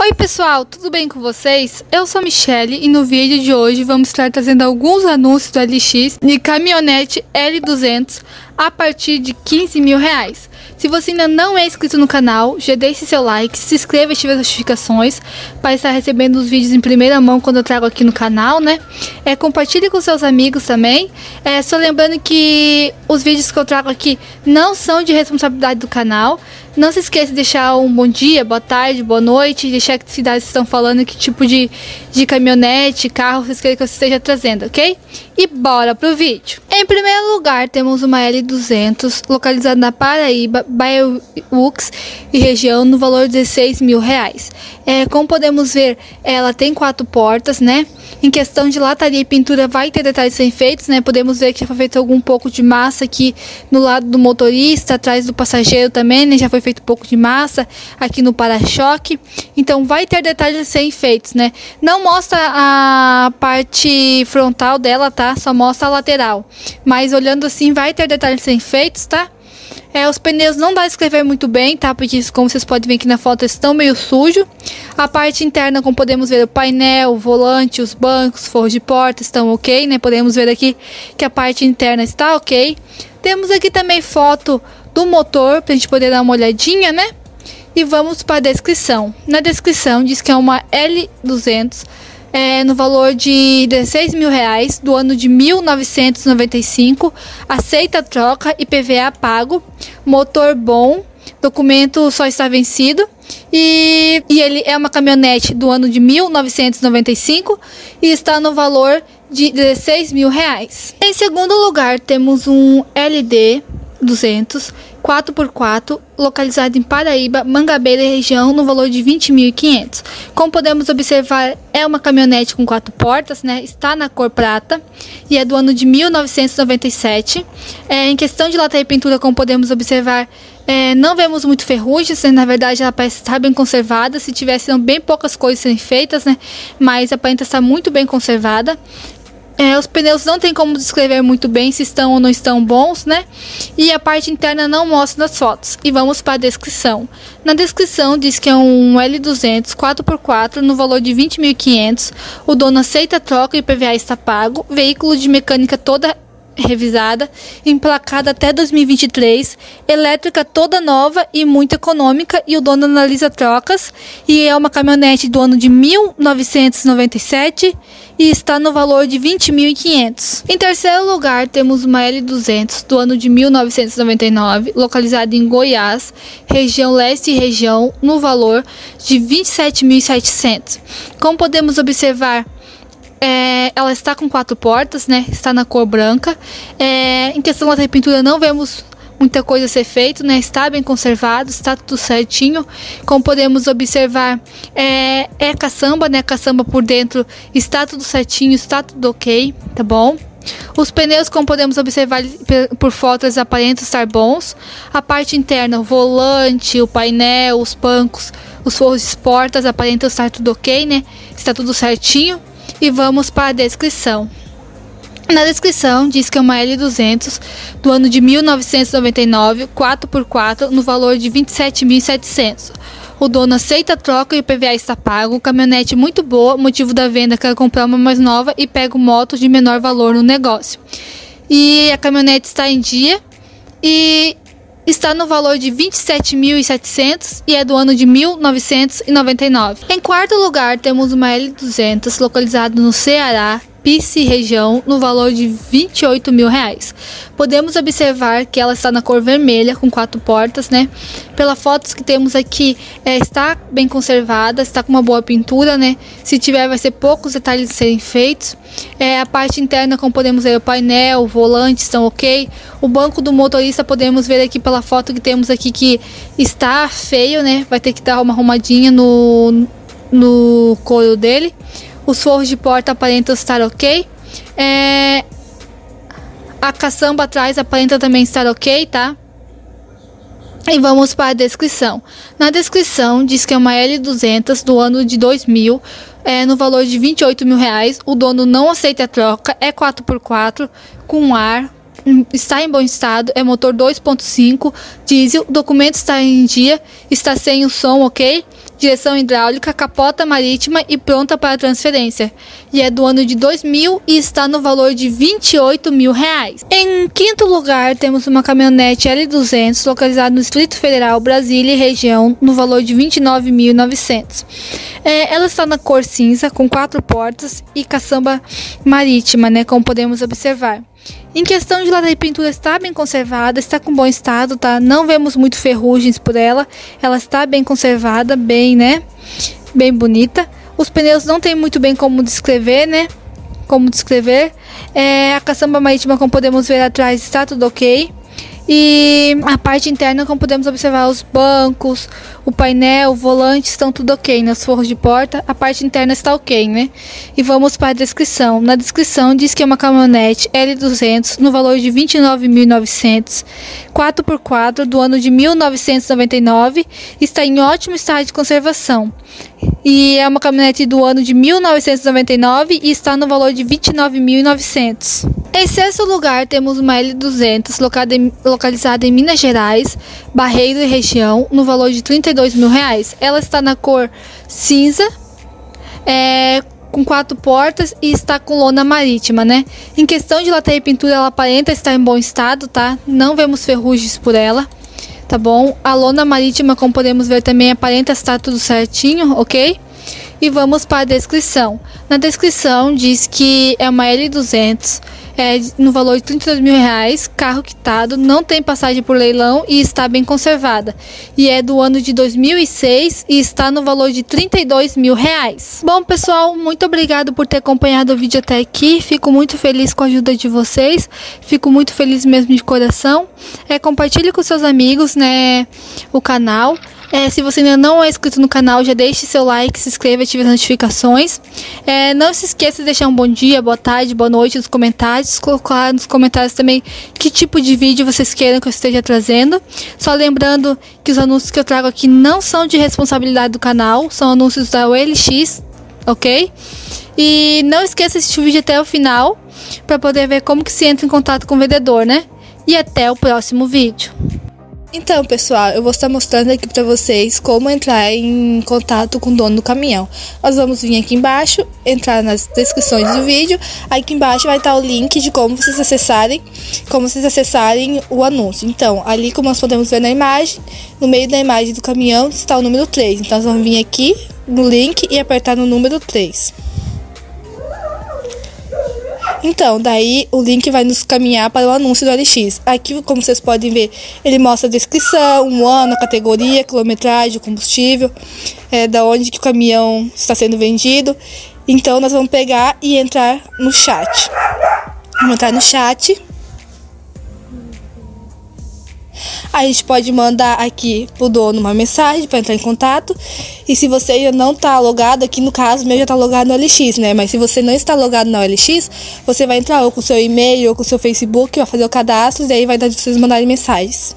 Oi pessoal, tudo bem com vocês? Eu sou Michelle e no vídeo de hoje vamos estar trazendo alguns anúncios do LX de caminhonete L200 a partir de 15 mil reais. Se você ainda não é inscrito no canal, já deixe seu like, se inscreva e ative as notificações para estar recebendo os vídeos em primeira mão quando eu trago aqui no canal, né? É, compartilhe com seus amigos também. É, só lembrando que os vídeos que eu trago aqui não são de responsabilidade do canal. Não se esqueça de deixar um bom dia, boa tarde, boa noite, deixar que cidades estão falando, que tipo de, de caminhonete, carro vocês querem que eu esteja trazendo, ok? E bora pro vídeo. Em primeiro lugar, temos uma L200 localizada na Paraíba, Baiux e região no valor de 16 mil reais. É, como podemos ver, ela tem quatro portas, né? Em questão de lataria e pintura, vai ter detalhes sem feitos, né? Podemos ver que já foi feito algum pouco de massa aqui no lado do motorista, atrás do passageiro também, né? Já foi feito um pouco de massa aqui no para-choque. Então, vai ter detalhes sem feitos, né? Não mostra a parte frontal dela, tá? Só mostra a lateral. Mas olhando assim, vai ter detalhes sem feitos, tá? É, os pneus não dá escrever muito bem, tá? Porque como vocês podem ver aqui na foto, estão meio sujos. A parte interna, como podemos ver, o painel, o volante, os bancos, forros de porta estão ok, né? Podemos ver aqui que a parte interna está ok. Temos aqui também foto do motor, para a gente poder dar uma olhadinha, né? E vamos para a descrição. Na descrição diz que é uma L200 é, no valor de 16 mil reais do ano de 1995, aceita troca e PVA pago, motor bom, documento só está vencido e, e ele é uma caminhonete do ano de 1995 e está no valor de 16 mil reais. Em segundo lugar temos um LD 200 4x4, localizado em Paraíba, Mangabeira região, no valor de 20.500. Como podemos observar, é uma caminhonete com quatro portas, né? Está na cor prata e é do ano de 1997. É, em questão de lata e pintura, como podemos observar, é, não vemos muito ferrugens, né? na verdade ela parece estar bem conservada. Se tivessem bem poucas coisas sendo feitas, né? Mas aparenta estar muito bem conservada. É, os pneus não tem como descrever muito bem se estão ou não estão bons, né? E a parte interna não mostra nas fotos. E vamos para a descrição. Na descrição diz que é um L200 4x4 no valor de 20.500. O dono aceita a troca e o PVA está pago. Veículo de mecânica toda revisada, emplacada até 2023, elétrica toda nova e muito econômica e o dono analisa trocas e é uma caminhonete do ano de 1997 e está no valor de 20.500. Em terceiro lugar, temos uma L200 do ano de 1999, localizada em Goiás, região leste e região, no valor de 27.700. Como podemos observar, é, ela está com quatro portas, né? Está na cor branca. É, em questão da pintura, não vemos muita coisa a ser feito, né? Está bem conservado, está tudo certinho. Como podemos observar, é, é caçamba, né? Caçamba por dentro está tudo certinho, está tudo ok, tá bom? Os pneus, como podemos observar por fotos, aparentam estar bons. A parte interna, o volante, o painel, os bancos, os forros de portas aparentam estar tudo ok, né? Está tudo certinho e vamos para a descrição. Na descrição diz que é uma L200 do ano de 1999, 4x4, no valor de 27.700. O dono aceita a troca e o PVA está pago. Caminhonete muito boa, motivo da venda quer comprar uma mais nova e pega motos de menor valor no negócio. E a caminhonete está em dia e está no valor de 27.700 e é do ano de 1999. Em quarto lugar, temos uma L200 localizada no Ceará, Pice região no valor de 28 mil reais. Podemos observar que ela está na cor vermelha com quatro portas, né? Pela fotos que temos aqui, é, está bem conservada, está com uma boa pintura, né? Se tiver, vai ser poucos detalhes a serem feitos. É, a parte interna, como podemos ver, o painel, o volante estão ok. O banco do motorista, podemos ver aqui pela foto que temos aqui que está feio, né? Vai ter que dar uma arrumadinha no, no couro dele. Os forros de porta aparentam estar ok. É... A caçamba atrás aparenta também estar ok, tá? E vamos para a descrição. Na descrição diz que é uma L200 do ano de 2000, é, no valor de 28 mil reais. O dono não aceita a troca, é 4x4, com ar, está em bom estado, é motor 2.5, diesel, documento está em dia, está sem o som, ok? direção hidráulica, capota marítima e pronta para transferência. E é do ano de 2000 e está no valor de 28 mil reais. Em quinto lugar, temos uma caminhonete L200 localizada no Distrito Federal, Brasília e região, no valor de 29.900. É, ela está na cor cinza, com quatro portas e caçamba marítima, né, como podemos observar. Em questão de lata e pintura está bem conservada, está com bom estado, tá? Não vemos muito ferrugens por ela. Ela está bem conservada, bem, né? Bem bonita. Os pneus não tem muito bem como descrever, né? Como descrever. É, a caçamba marítima, como podemos ver atrás, está tudo ok. E a parte interna, como podemos observar, os bancos, o painel, o volante estão tudo ok. Nas forros de porta, a parte interna está ok, né? E vamos para a descrição. Na descrição diz que é uma caminhonete L200 no valor de 29.900, 4x4 do ano de 1999, está em ótimo estado de conservação. E é uma caminhonete do ano de 1999 e está no valor de 29.900. Em sexto lugar, temos uma L200 localizada em Minas Gerais, Barreiro e região, no valor de 32 mil reais. Ela está na cor cinza, é, com quatro portas e está com lona marítima, né? Em questão de lateral e pintura, ela aparenta estar em bom estado, tá? Não vemos ferrugens por ela, tá bom? A lona marítima, como podemos ver também, aparenta estar tudo certinho, ok? E vamos para a descrição. Na descrição diz que é uma L200 é, no valor de 32 mil reais, carro quitado, não tem passagem por leilão e está bem conservada. E é do ano de 2006 e está no valor de 32 mil reais. Bom, pessoal, muito obrigado por ter acompanhado o vídeo até aqui. Fico muito feliz com a ajuda de vocês. Fico muito feliz mesmo de coração. É, compartilhe com seus amigos, né, o canal. É, se você ainda não é inscrito no canal, já deixe seu like, se inscreva ative as notificações. É, não se esqueça de deixar um bom dia, boa tarde, boa noite nos comentários. Colocar nos comentários também que tipo de vídeo vocês queiram que eu esteja trazendo. Só lembrando que os anúncios que eu trago aqui não são de responsabilidade do canal, são anúncios da OLX, ok? E não esqueça de assistir o vídeo até o final para poder ver como que se entra em contato com o vendedor, né? E até o próximo vídeo. Então, pessoal, eu vou estar mostrando aqui para vocês como entrar em contato com o dono do caminhão. Nós vamos vir aqui embaixo, entrar nas descrições do vídeo. Aqui embaixo vai estar o link de como vocês acessarem, como vocês acessarem o anúncio. Então, ali como nós podemos ver na imagem, no meio da imagem do caminhão está o número 3. Então, nós vamos vir aqui no link e apertar no número 3. Então, daí o link vai nos caminhar para o anúncio do LX. Aqui, como vocês podem ver, ele mostra a descrição, um ano, a categoria, quilometragem, combustível, é, da onde que o caminhão está sendo vendido. Então, nós vamos pegar e entrar no chat. Vamos entrar no chat. A gente pode mandar aqui pro dono uma mensagem para entrar em contato. E se você ainda não tá logado, aqui no caso meu já tá logado no LX, né? Mas se você não está logado no LX, você vai entrar ou com o seu e-mail ou com o seu Facebook, vai fazer o cadastro e aí vai dar de vocês mandarem mensagens.